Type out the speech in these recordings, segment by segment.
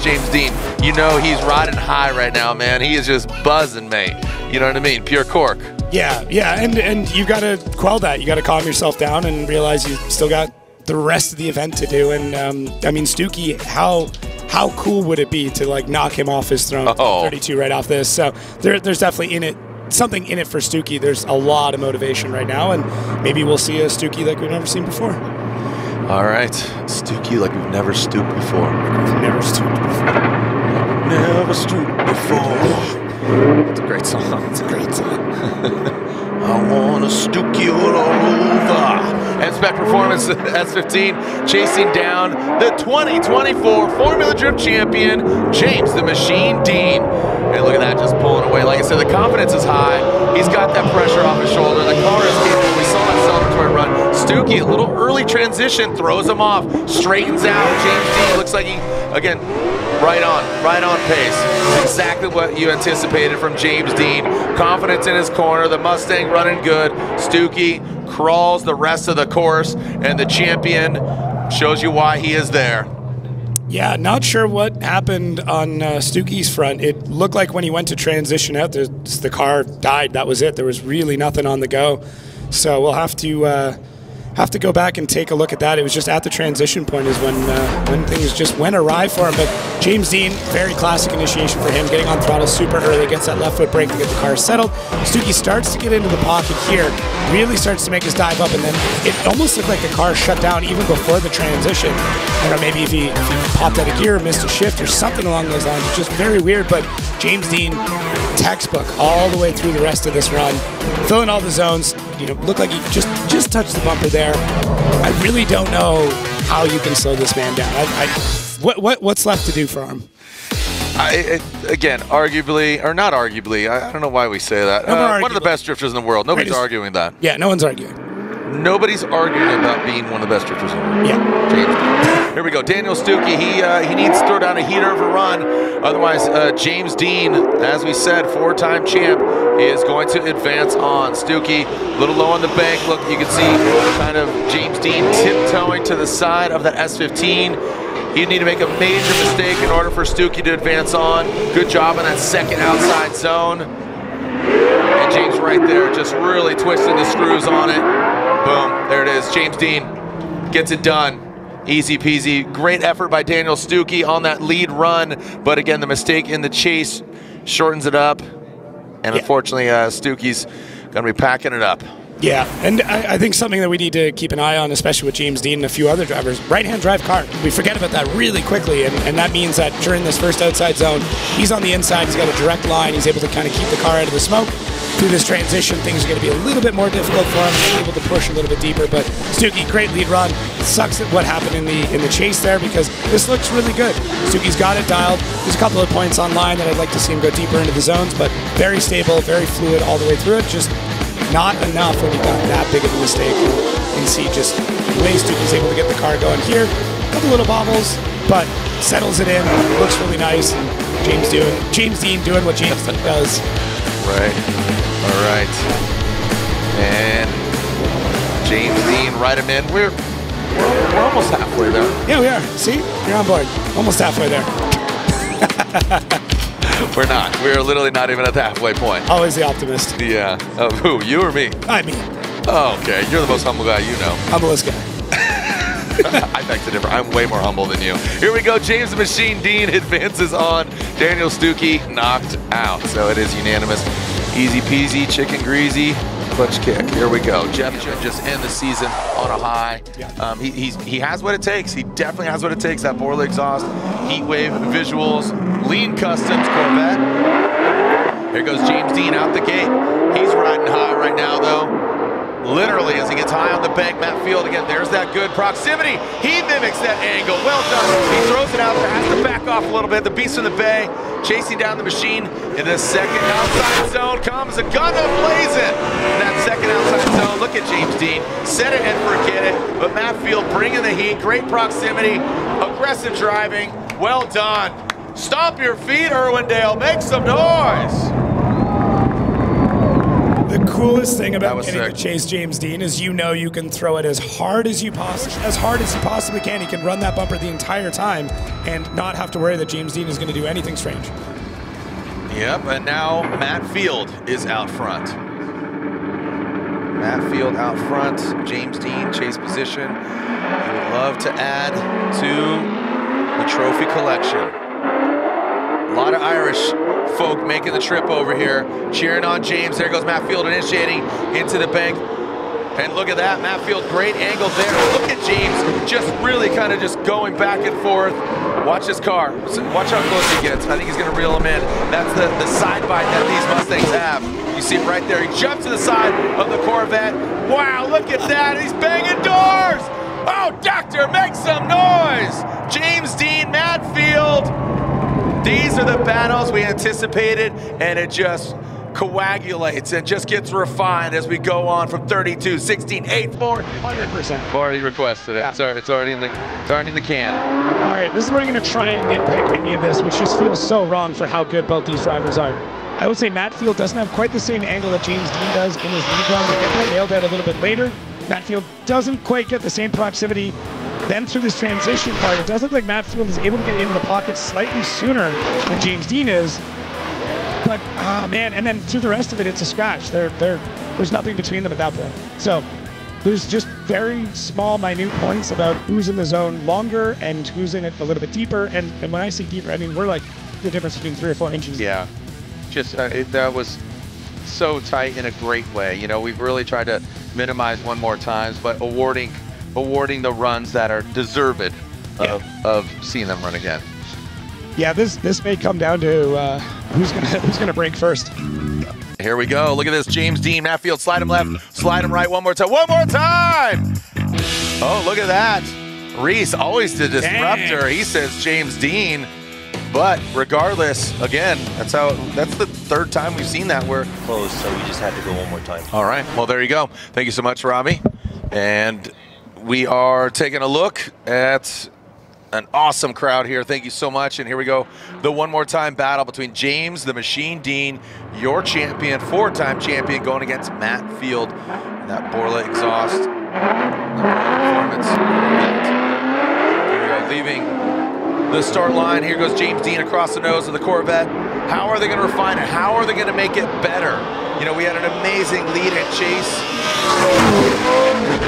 James Deane. You know he's riding high right now, man. He is just buzzing, mate. You know what I mean? Pure cork. Yeah, yeah, and and you got to quell that. You got to calm yourself down and realize you still got the rest of the event to do. And um, I mean, Stuke, how how cool would it be to like knock him off his throne, Oh. 32 right off this? So there, there's definitely in it something in it for Stuke. There's a lot of motivation right now, and maybe we'll see a Stuke like we've never seen before. All right. Stoop you like we've never stooped before. We've Never stooped before. Never stooped before. It's a great song. It's a great song. I wanna stoop you all over. And spec performance S15 chasing down the 2024 Formula Drift champion, James the Machine Deane. And look at that, just pulling away. Like I said, the confidence is high. He's got that pressure off his shoulder. The car is capable. We saw that celebratory run. Stuke, a little early transition, throws him off, straightens out. James Deane looks like he, again, Right on, right on pace. Exactly what you anticipated from James Deane. Confidence in his corner, the Mustang running good. Stuke crawls the rest of the course, and the champion shows you why he is there. Yeah, not sure what happened on uh, front. It looked like when he went to transition out, the, the car died. That was it. There was really nothing on the go. So we'll have to uh, have to go back and take a look at that. It was just at the transition point is when uh, when things just went awry for him. But James Deane, very classic initiation for him, getting on throttle super early, gets that left foot brake to get the car settled. Stuke starts to get into the pocket here, really starts to make his dive up, and then it almost looked like the car shut down even before the transition. I don't know, maybe if he, if he popped out of gear, missed a shift, or something along those lines. It's just very weird. But James Deane, textbook all the way through the rest of this run, filling all the zones. You know, looked like he just just touched the bumper there. I really don't know how you can slow this man down. I, I, what what what's left to do for him? I, again, arguably, or not arguably, I, I don't know why we say that. No, Uh, one of the best drifters in the world. Nobody's Greatest- arguing that. Yeah, no one's arguing. Nobody's arguing about being one of the best drifters in the world. Yeah. James. Here we go. Daniel Stuke. He uh, he needs to throw down a heater of a run. Otherwise, uh, James Deane, as we said, four-time champ, is going to advance on. Stuke, a little low on the bank. Look, you can see kind of James Deane tiptoeing to the side of that S15. He'd need to make a major mistake in order for Stuke to advance on. Good job in that second outside zone. And James right there, just really twisting the screws on it. Boom, there it is. James Deane gets it done. Easy peasy. Great effort by Daniel Stuke on that lead run. But again, the mistake in the chase shortens it up. And Yeah. unfortunately, uh, Stuke's going to be packing it up. Yeah, and I, I think something that we need to keep an eye on, especially with James Deane and a few other drivers, right-hand drive car. We forget about that really quickly, and, and that means that during this first outside zone, he's on the inside, he's got a direct line, he's able to kind of keep the car out of the smoke. Through this transition, things are going to be a little bit more difficult for him, he's able to push a little bit deeper, but Stuke, great lead run. Sucks at what happened in the in the chase there because this looks really good. Stuke's got it dialed. There's a couple of points online that I'd like to see him go deeper into the zones, but very stable, very fluid all the way through it. Just not enough when you've got that big of a mistake. You can see just the way Stuke's able to get the car going here. A couple little bobbles, but settles it in. Looks really nice. And James doing James Deane doing what James does. Right. All right. And James Deane, right him in. We're, we're, we're almost halfway there. Yeah, we are. See, you're on board. Almost halfway there. We're not. We're literally not even at the halfway point. Always the optimist. Yeah. Of who? You or me? I mean, Oh, okay. You're the most humble guy you know. humblest guy. I beg to differ. I'm way more humble than you. Here we go. James the Machine Deane advances on. Daniel Stuke knocked out. So it is unanimous. Easy peasy, chicken greasy, clutch kick. Here we go. Jeff should just end the season on a high. Um, he, he's, he has what it takes. He definitely has what it takes. That Borla exhaust, heat wave visuals, lean customs Corvette. Here goes James Deane out the gate. He's riding high right now, though. Literally, as he gets high on the bank, Matt Field again. There's that good proximity. He mimics that angle. Well done. He throws it out there, has to back off a little bit. The beast in the bay, chasing down the machine. In the second outside zone comes a gun blazing. In that second outside zone, look at James Deane. Set it and forget it. But Matt Field bringing the heat. Great proximity, aggressive driving. Well done. Stomp your feet, Irwindale. Make some noise. The coolest thing about was getting sick. to chase James Deane is you know you can throw it as hard as you possibly as hard as you possibly can. He can run that bumper the entire time and not have to worry that James Deane is going to do anything strange. Yep, and now Matt Field is out front. Matt Field out front, James Deane chase position. He would love to add to the trophy collection. A lot of Irish folk making the trip over here, cheering on James. There goes Matt Field initiating into the bank. And look at that, Matt Field, great angle there. Look at James, just really kind of just going back and forth. Watch his car. Watch how close he gets. I think he's going to reel him in. That's the, the side bite that these Mustangs have. You see him right there. He jumps to the side of the Corvette. Wow, look at that. He's banging doors. Oh, doctor, make some noise. James Deane, Matfield. These are the battles we anticipated, and it just coagulates and just gets refined as we go on from 32, 16, 8, 4, 100%. I've already requested it. It's, already, it's already in the it's already in the can. All right, this is where I'm going to try and nitpick any of this, which just feels so wrong for how good both these drivers are. I would say Matt Field doesn't have quite the same angle that James Deane does in his lead run. We'll get that nailed out a little bit later. Matt Field doesn't quite get the same proximity. Then through this transition part, it does look like Matt Field is able to get into the pocket slightly sooner than James Deane is. But ah man, and then through the rest of it, it's a scratch. There, there, there's nothing between them at that point. So there's just very small, minute points about who's in the zone longer and who's in it a little bit deeper. And, and when I say deeper, I mean we're like the difference between three or four inches. Yeah, just uh, it, that was so tight in a great way. You know, we've really tried to minimize one more times, but awarding awarding the runs that are deserved of, of seeing them run again. Yeah, this this may come down to uh, who's gonna who's gonna break first. Here we go. Look at this. James Deane, Matt Field, slide him left, slide him right one more time. One more time. Oh, look at that. Reese, always the disruptor. Dang. He says James Deane. But regardless, again, that's how that's the third time we've seen that where closed, so we just had to go one more time. All right. Well, there you go. Thank you so much, Robbie. And we are taking a look at an awesome crowd here. Thank you so much. And here we go. The one more time battle between James, the Machine Deane, your champion, four time champion, going against Matt Field. And That Borla exhaust. Performance. Here we go. Leaving the start line. Here goes James Deane across the nose of the Corvette. How are they going to refine it? How are they going to make it better? You know, we had an amazing lead and chase.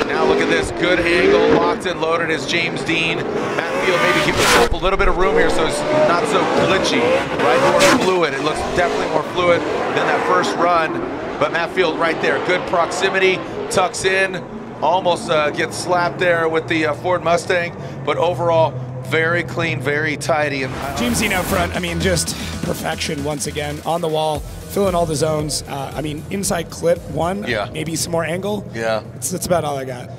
Now look at this, good angle, locked and loaded as James Deane. Matt Field maybe keep himself a little bit of room here so it's not so glitchy, right? More fluid. It looks definitely more fluid than that first run. But Matt Field right there, good proximity, tucks in, almost uh, gets slapped there with the uh, Ford Mustang, but overall, very clean, very tidy. And James Deane out front, I mean, just perfection once again on the wall, filling all the zones. Uh, I mean, inside clip one, Yeah. maybe some more angle. Yeah. That's, that's about all I got.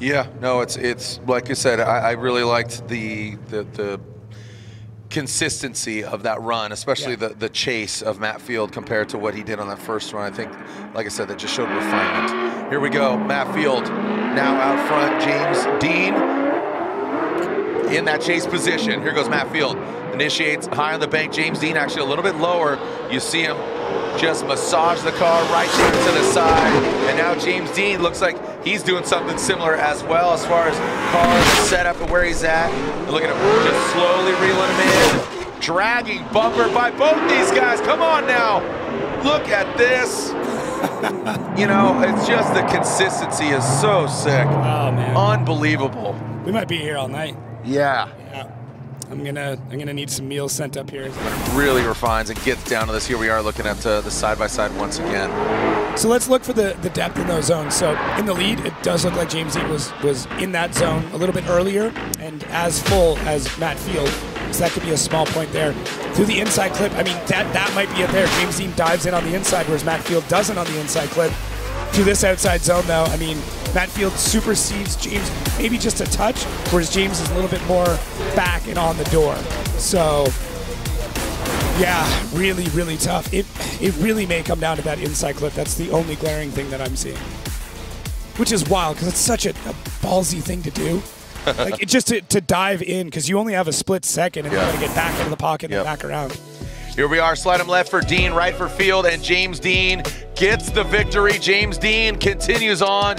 Yeah, no, it's it's like I said, I, I really liked the, the the consistency of that run, especially Yeah. the the chase of Matt Field compared to what he did on that first run. I think, like I said, that just showed refinement. Here we go, Matt Field now out front, James Deane in that chase position. Here goes Matt Field. Initiates high on the bank. James Deane actually a little bit lower. You see him just massage the car right there to the side. And now James Deane looks like he's doing something similar as well as far as car setup and where he's at. And look at him just slowly reeling him in. Dragging bumper by both these guys. Come on now. Look at this. you know, it's just the consistency is so sick. Oh man, Unbelievable. we might be here all night. Yeah. I'm gonna I'm gonna need some meals sent up here. really refines and gets down to this. Here we are looking at uh, the side by side once again. So let's look for the, the depth in those zones. So in the lead, it does look like James Deane was was in that zone a little bit earlier and as full as Matt Field. So that could be a small point there. Through the inside clip, I mean that that might be it there. James Deane dives in on the inside, whereas Matt Field doesn't on the inside clip. Through this outside zone, though, I mean Matt Field supersedes James maybe just a touch, whereas James is a little bit more back and on the door. So yeah, really, really tough. It it really may come down to that inside clip. That's the only glaring thing that I'm seeing, which is wild because it's such a, a ballsy thing to do. like it just to, to dive in because you only have a split second and Yeah. you got to get back into the pocket Yep. and back around. Here we are, slide him left for Deane, right for Field, and James Deane gets the victory. James Deane continues on.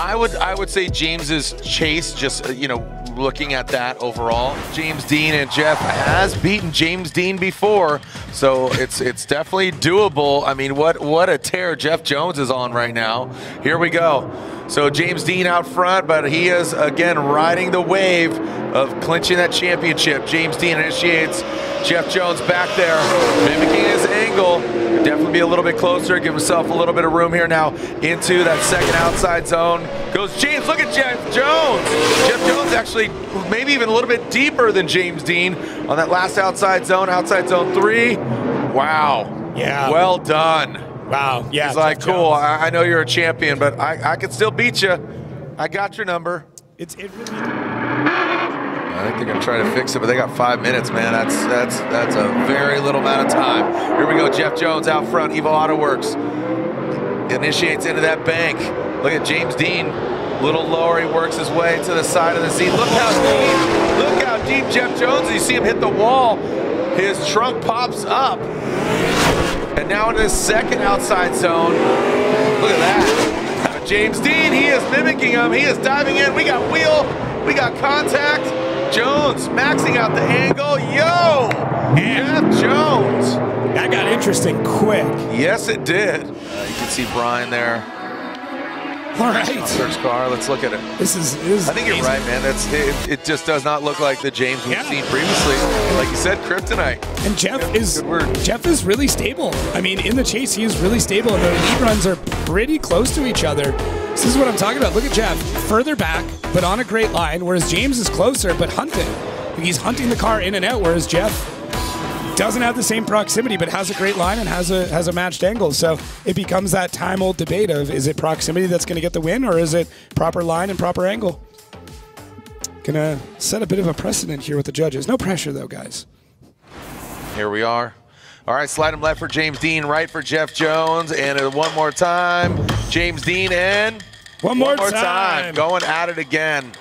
I would I would say James's chase, just uh, you know, looking at that overall, James Deane and Jeff has beaten James Deane before, so it's it's definitely doable. I mean, what what a tear Jeff Jones is on right now. Here we go. So James Deane out front, but he is again riding the wave of clinching that championship. James Deane initiates. Jeff Jones back there, mimicking his angle. Definitely be a little bit closer, give himself a little bit of room here now into that second outside zone. Goes James, look at Jeff Jones. Jeff Jones actually maybe even a little bit deeper than James Deane on that last outside zone, outside zone three. Wow. Yeah. Well done. Wow. Yeah. He's like, cool, I, I know you're a champion, but I, I can still beat you. I got your number. It's it really. I think they're gonna try to fix it, but they got five minutes, man. That's that's that's a very little amount of time. Here we go, Jeff Jones out front. Evo Auto Works initiates into that bank. Look at James Deane, little lower. He works his way to the side of the seat. Look how deep, look how deep Jeff Jones. You see him hit the wall. His trunk pops up, and now in his second outside zone. Look at that. James Deane, he is mimicking him. He is diving in. We got wheel. We got contact. Jones maxing out the angle. Yo! Jeff Jones. That got interesting quick. Yes, it did. Uh, you can see Brian there. All right. Search car. Let's look at it. This is. Is I think you're right, man. That's it, it. just does not look like the James we've Yeah. seen previously. Like you said, Kryptonite. And Jeff is good word. Jeff is really stable. I mean, in the chase, he is really stable, and their lead runs are pretty close to each other. This is what I'm talking about. Look at Jeff, further back, but on a great line, whereas James is closer, but hunting. He's hunting the car in and out, whereas Jeff doesn't have the same proximity, but has a great line and has a has a matched angle. So it becomes that time old debate of is it proximity that's going to get the win, or is it proper line and proper angle? Gonna set a bit of a precedent here with the judges. No pressure though, guys. Here we are. All right, slide him left for James Deane, right for Jeff Jones, and one more time, James Deane and One more time. going at it again.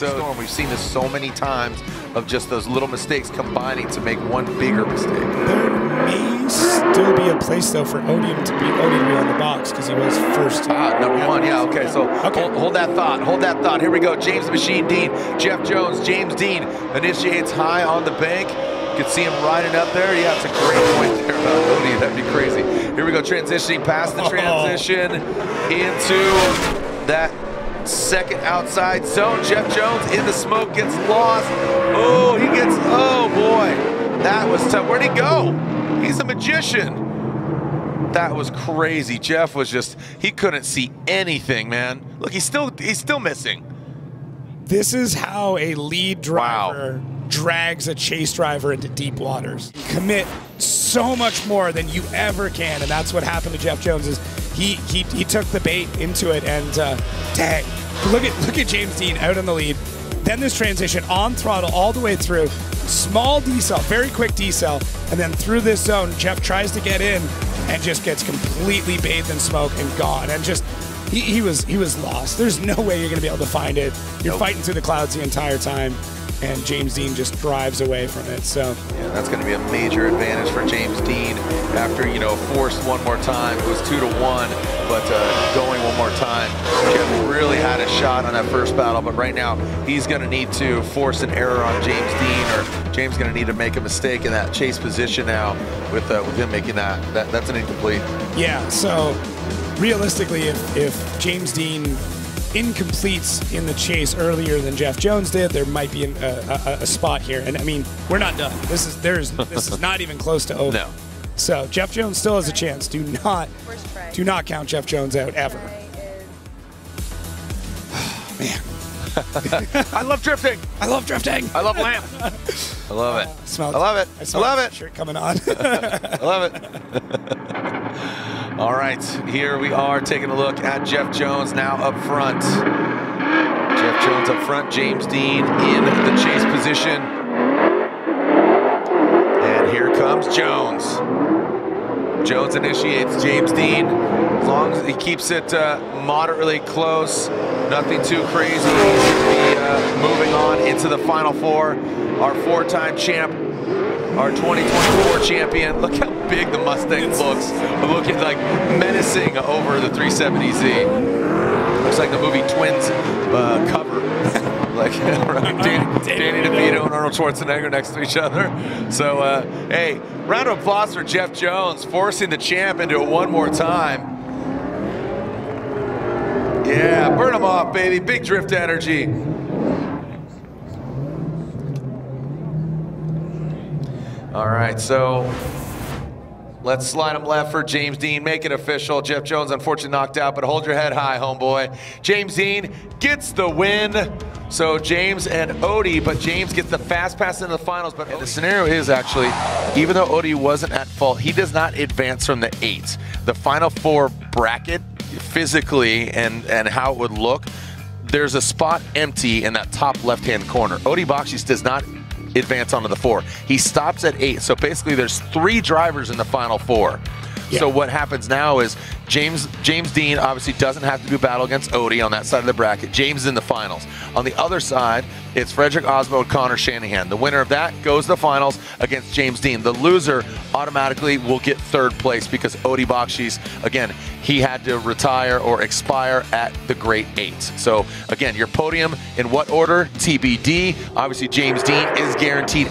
So Storm, we've seen this so many times of just those little mistakes combining to make one bigger mistake. There may still be a place though for Odium to be Odium to be on the box because he was first. Ah, number one, yeah, okay. So Okay. Hold, hold that thought, hold that thought. Here we go. James the Machine Deane, Jeff Jones, James Deane initiates high on the bank. You can see him riding up there. Yeah, it's a great point there about Odi. That'd be crazy. Here we go, transitioning past the Oh. transition into that second outside zone. Jeff Jones in the smoke gets lost. Oh, he gets, oh boy. That was tough. Where'd he go? He's a magician. That was crazy. Jeff was just he couldn't see anything, man. Look, he's still he's still missing. This is how a lead driver drags a chase driver into deep waters. Commit so much more than you ever can, and that's what happened to Jeff Jones. Is he he, he took the bait into it, and uh, dang, look at look at James Deane out in the lead. Then this transition on throttle all the way through. Small decel, very quick decel, and then through this zone, Jeff tries to get in and just gets completely bathed in smoke and gone. And just he, he was he was lost. There's no way you're gonna be able to find it. You're fighting through the clouds the entire time, and James Deane just drives away from it. So Yeah, that's going to be a major advantage for James Deane after you know forced one more time. It was two to one, but uh, going one more time, Jeff really had a shot on that first battle. But right now, he's going to need to force an error on James Deane, or James going to need to make a mistake in that chase position now with uh, with him making that. That that's an incomplete. yeah, so realistically, if if James Deane incompletes in the chase earlier than Jeff Jones did, there might be an, a, a, a spot here. And I mean, we're not done. This is there's this is not even close to over. No. So Jeff Jones still has a chance. Do not do not count Jeff Jones out ever. Man, I love drifting. I love drifting. I love lamp. I love it. smell I love it. I smell love it. Shirt coming on. I love it. All right, here we are taking a look at Jeff Jones now up front. Jeff Jones up front, James Deane in the chase position. And here comes Jones. Jones initiates James Deane. As long as he keeps it uh, moderately close, nothing too crazy. Be, uh, moving on into the final four. Our four-time champ, our 2024 champion. Look how big the Mustang looks. Looking like menacing over the 370Z. Looks like the movie Twins uh, cover. like Dan, Danny DeVito and Arnold Schwarzenegger next to each other. So, uh, hey, round of applause for Jeff Jones forcing the champ into it one more time. Yeah, burn them off, baby. Big drift energy. All right, so let's slide him left for James Deane. Make it official. Jeff Jones unfortunately knocked out, but hold your head high, homeboy. James Deane gets the win. So James and Odi, but James gets the fast pass into the finals. But the scenario is actually, even though Odi wasn't at fault, he does not advance from the eight. The final four bracket, physically and and how it would look, there's a spot empty in that top left-hand corner. Odi Bakchis does not advance onto the four. He stops at eight. So basically, there's three drivers in the final four. So what happens now is James James Deane obviously doesn't have to do battle against Odi on that side of the bracket. James is in the finals. On the other side, it's Fredric Aasbo and Connor Shanahan. The winner of that goes to the finals against James Deane. The loser automatically will get third place because Odi Bakchis, again, he had to retire or expire at the Great Eight. So again, your podium in what order? TBD. Obviously, James Deane is guaranteed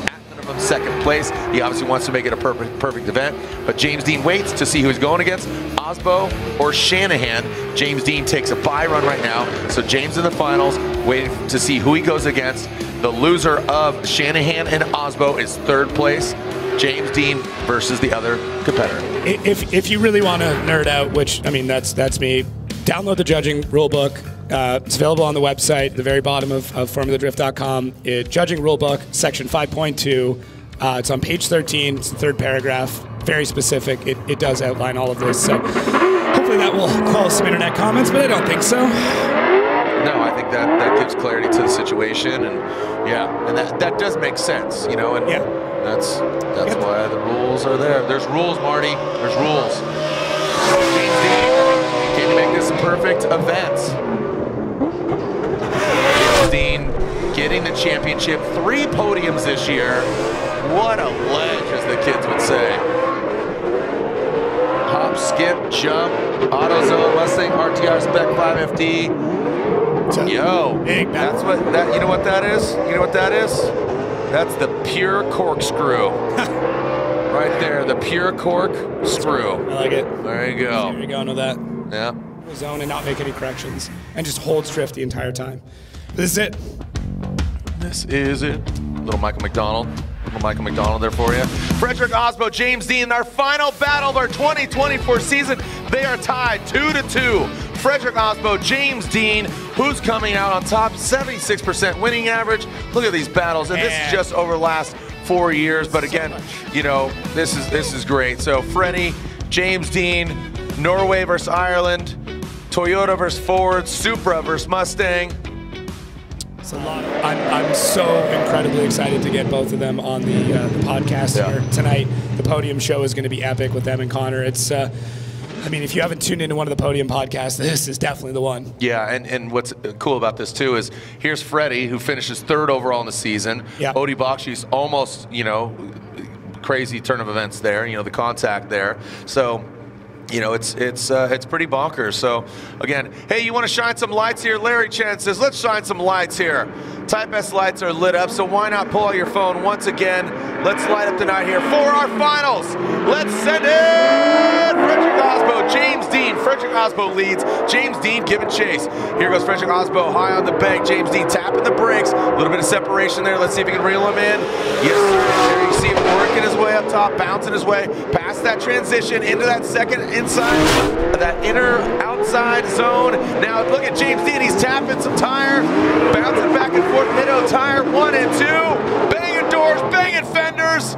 minimum second place. He obviously wants to make it a perfect perfect event. But James Deane waits to see who he's going against, Aasbo or Shanahan. James Deane takes a bye run right now. So James in the finals, waiting to see who he goes against. The loser of Shanahan and Aasbo is third place. James Deane versus the other competitor. If, if you really want to nerd out, which I mean that's that's me, download the judging rulebook. Uh, it's available on the website, the very bottom of, of formuladrift.com. It, judging rulebook, section 5.2. Uh, it's on page 13. It's the third paragraph. Very specific. It, it does outline all of this. So hopefully that will quell some internet comments, but I don't think so. No, I think that that gives clarity to the situation, and yeah, and that that does make sense, you know, and Yeah. that's that's Yep. why the rules are there. There's rules, Marty. There's rules. Can you make this a perfect event? James Deane getting the championship, three podiums this year. What a ledge, as the kids would say. Hop, skip, jump, AutoZone, Mustang RTR Spec 5FD. Yo, Big that's what that. You know what that is? You know what that is? That's the pure corkscrew. right there, the pure cork screw. I like it. There you There go. you go. Know that. Yeah. Zone and not make any corrections and just holds drift the entire time. This is it. This is it. Little Michael McDonald. Little Michael McDonald there for you. Fredric Aasbo, James Deane, our final battle of our 2024 season. They are tied two to two. Fredric Aasbo, James Deane, who's coming out on top? 76% winning average. Look at these battles, and this is just over the last four years. But again, you know, this is this is great. So Freddie, James Deane, Norway versus Ireland, Toyota versus Ford, Supra versus Mustang. It's a lot. I'm, I'm so incredibly excited to get both of them on the, uh, the podcast Yeah. here tonight. The podium show is going to be epic with them and Connor. It's, uh, I mean, if you haven't tuned into one of the podium podcasts, this is definitely the one. Yeah, and, and what's cool about this too is here's Freddie who finishes third overall in the season. Yeah. Odi Bakchis almost, you know, crazy turn of events there, you know, the contact there. So, you know, it's it's uh, it's pretty bonkers. So, again, hey, you want to shine some lights here? Larry Chen says, let's shine some lights here. Type S lights are lit up, so why not pull out your phone once again? Let's light up the night here for our finals. Let's send it! Fredric Aasbo, James Deane. Fredric Aasbo leads. James Deane giving chase. Here goes Fredric Aasbo, high on the bank. James Deane tapping the brakes. A little bit of separation there. Let's see if he can reel him in. Yes, sir. There you see him working his way up top, bouncing his way past that transition into that second inside, that inner outside zone. Now look at James Deane. He's tapping some tire, bouncing back and forth. Middle tire, one and two. Banging doors, banging fenders.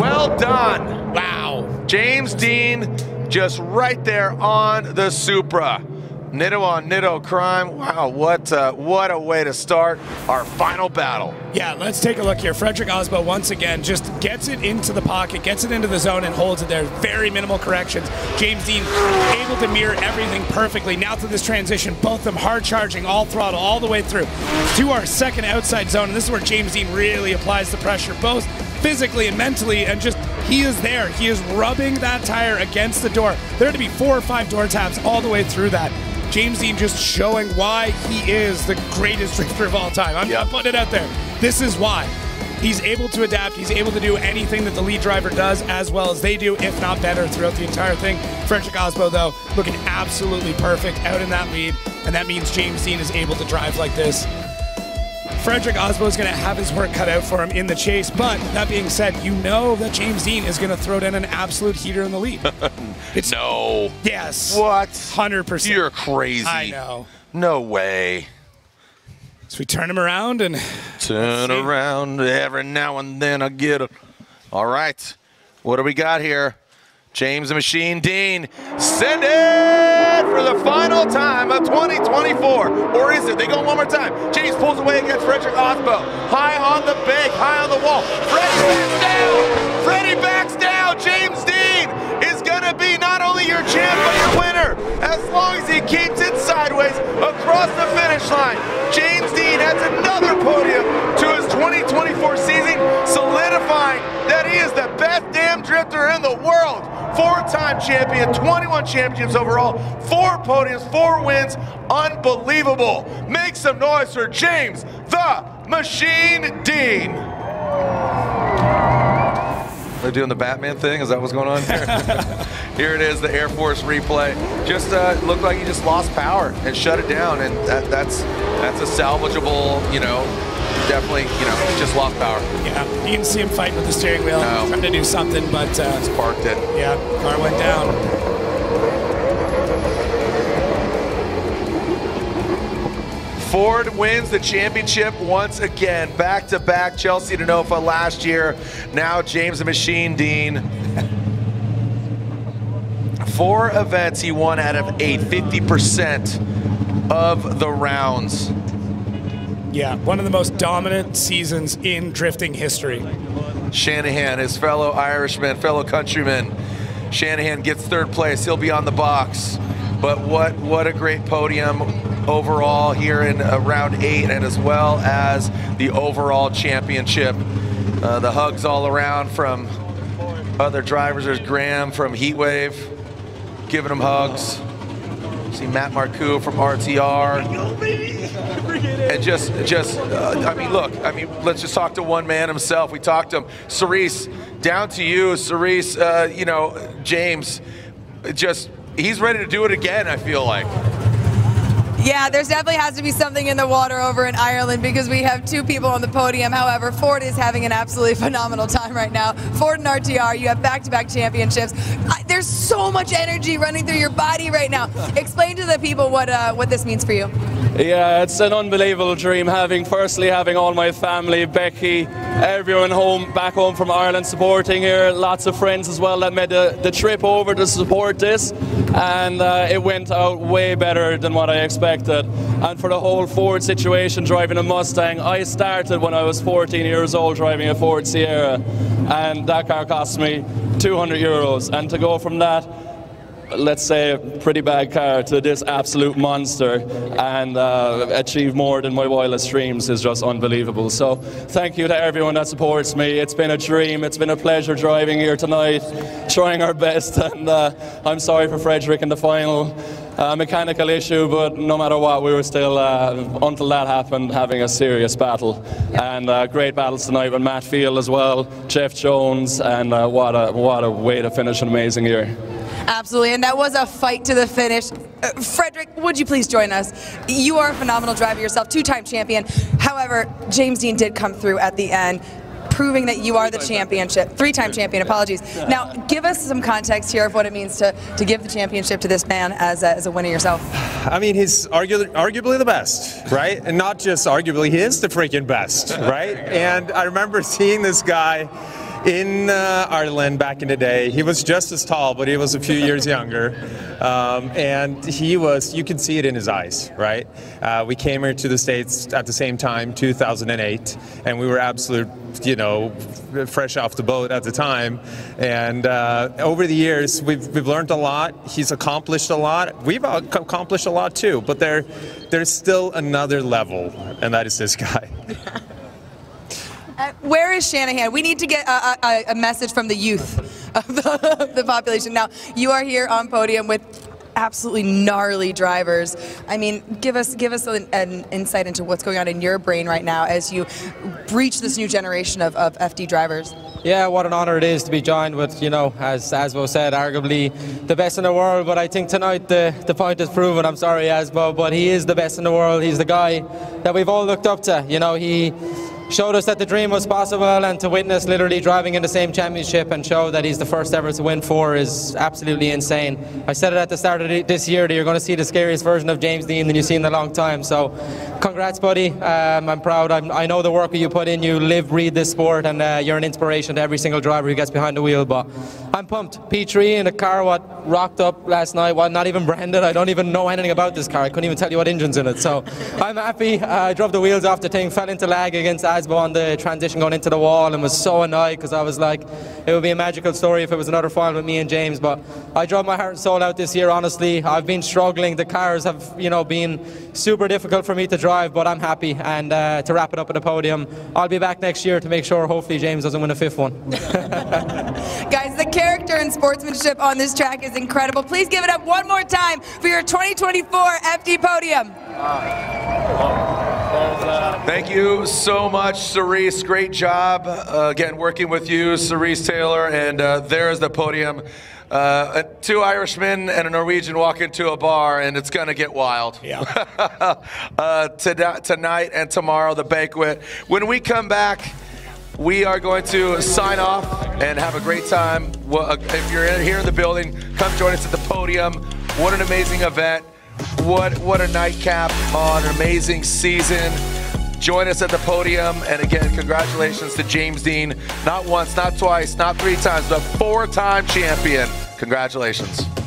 Well done. Wow. James Deane just right there on the Supra. Nitto on Nitto crime. Wow, what uh, what a way to start our final battle. Yeah, let's take a look here. Fredric Aasbo once again just gets it into the pocket, gets it into the zone, and holds it there. Very minimal corrections. James Deane able to mirror everything perfectly. Now to this transition, both of them hard charging, all throttle, all the way through to our second outside zone. And this is where James Deane really applies the pressure, both physically and mentally, and just he is there. He is rubbing that tire against the door. There had to be four or five door taps all the way through that. James Deane just showing why he is the greatest drifter of all time. I'm Yep. not putting it out there. This is why. He's able to adapt. He's able to do anything that the lead driver does as well as they do, if not better, throughout the entire thing. Fredric Aasbo, though, looking absolutely perfect out in that lead, and that means James Deane is able to drive like this. Fredric Aasbo is going to have his work cut out for him in the chase, but that being said, you know that James Deane is going to throw down an absolute heater in the lead. It's No. yes, What? hundred percent. You're crazy. I know. No way. So we turn him around and Turn around every now and then I get a. All right. What do we got here? James Machine Deane. Send it for the final time of 2024. Or is it? They go one more time. James pulls away against Fredric Aasbo. High on the bank, high on the wall. Freddie backs down. Freddie backs down. James Deane is going to be not only your champ, but your winner. As long as he keeps it sideways across the finish line. James Deane adds another podium to his 2024 season, solidifying that he is the best damn drifter in the world. Four-time champion, 21 championships overall, four podiums, four wins. Unbelievable. Make some noise for James the Machine Deane. They're doing the Batman thing. Is that what's going on here? here it is, the Air Force replay. Just uh, looked like he just lost power and shut it down, and that, that's that's a salvageable, you know, definitely, you know, just lost power. yeah, you can see him fighting with the steering wheel, No. trying to do something, but uh, Parked it. yeah, car went down. Ford wins the championship once again, back to back. Chelsea DeNofa last year. Now James the Machine Deane. Four events he won out of eight, 50% of the rounds. Yeah, one of the most dominant seasons in drifting history. Shanahan, his fellow Irishman, fellow countryman. Shanahan gets third place. He'll be on the box. But what what a great podium overall here in uh, round eight, and as well as the overall championship. Uh, the hugs all around from other drivers. There's Graham from Heatwave giving him hugs. See Matt Marcoux from RTR and just just uh, I mean look I mean let's just talk to one man himself we talked to him Cerise down to you Cerise uh, you know James just he's ready to do it again I feel like Yeah, there's definitely has to be something in the water over in Ireland because we have two people on the podium. However, Ford is having an absolutely phenomenal time right now. Ford and RTR, you have back-to-back championships. I, there's so much energy running through your body right now. Explain to the people what uh, what this means for you. Yeah, it's an unbelievable dream having firstly having all my family, Becky, everyone home back home from Ireland supporting here, lots of friends as well that made the, the trip over to support this and uh, it went out way better than what I expected. And for the whole Ford situation driving a Mustang, I started when I was 14 years old driving a Ford Sierra and that car cost me 200 euros and to go from that let's say, a pretty bad car to this absolute monster and uh, achieve more than my wildest dreams is just unbelievable. So, thank you to everyone that supports me. It's been a dream. It's been a pleasure driving here tonight, trying our best. And uh, I'm sorry for Fredric in the final. Uh, mechanical issue, but no matter what, we were still, uh, until that happened, having a serious battle. And uh, great battles tonight with Matt Field as well, Jeff Jones, and what, a, what a way to finish an amazing year. Absolutely, and that was a fight to the finish. Uh, Fredric, would you please join us? You are a phenomenal driver yourself, two-time champion. However, James Deane did come through at the end, proving that you are the championship, three-time champion. Apologies. Now, give us some context here of what it means to, to give the championship to this man as a, as a winner yourself. I mean, he's argu- arguably the best, right? And not just arguably, he is the freaking best, right? And I remember seeing this guy in uh, Ireland back in the day. He was just as tall, but he was a few years younger. Um, and he was, you could see it in his eyes, right? Uh, we came here to the States at the same time, 2008, and we were absolute, you know, fresh off the boat at the time. And uh, over the years, we've, we've learned a lot. He's accomplished a lot. We've accomplished a lot too, but there, there's still another level, and that is this guy. Uh, where is Shanahan? We need to get a, a, a message from the youth of the, of the population. Now, you are here on podium with absolutely gnarly drivers. I mean, give us give us an, an, insight into what's going on in your brain right now as you reach this new generation of, of FD drivers. Yeah, what an honour it is to be joined with, you know, as Aasbo said, arguably the best in the world. But I think tonight the, the point is proven. I'm sorry, Aasbo, but he is the best in the world. He's the guy that we've all looked up to. You know, he showed us that the dream was possible and to witness literally driving in the same championship and show that he's the first ever to win four is absolutely insane. I said it at the start of this year that you're going to see the scariest version of James Deane than you've seen in a long time. So congrats, buddy. Um, I'm proud. I'm, i know the work that you put in. You live, breathe this sport and uh, you're an inspiration to every single driver who gets behind the wheel. But I'm pumped. P3 in a car what rocked up last night, what not even branded. I don't even know anything about this car. I couldn't even tell you what engine's in it. So I'm happy. Uh, I drove the wheels off the thing, fell into lag against Aasbo on the transition going into the wall and was so annoyed because I was like, it would be a magical story if it was another final with me and James. But I drove my heart and soul out this year, honestly. I've been struggling. The cars have, you know, been super difficult for me to drive, but I'm happy. And uh, to wrap it up at the podium, I'll be back next year to make sure hopefully James doesn't win a fifth one. Guys, the character and sportsmanship on this track is incredible. Please give it up one more time for your 2024 FD podium. Thank you so much, Cerise. Great job uh, again working with you, Cerise Taylor. And uh, there's the podium. Uh, two Irishmen and a Norwegian walk into a bar, and it's gonna get wild. Yeah. uh, to, tonight and tomorrow, the banquet. When we come back, we are going to sign off and have a great time. Uh, if you're here in the building, come join us at the podium. What an amazing event. What, what a nightcap on an amazing season. Join us at the podium. And again, congratulations to James Deane. Not once, not twice, not three times, but four time champion. Congratulations.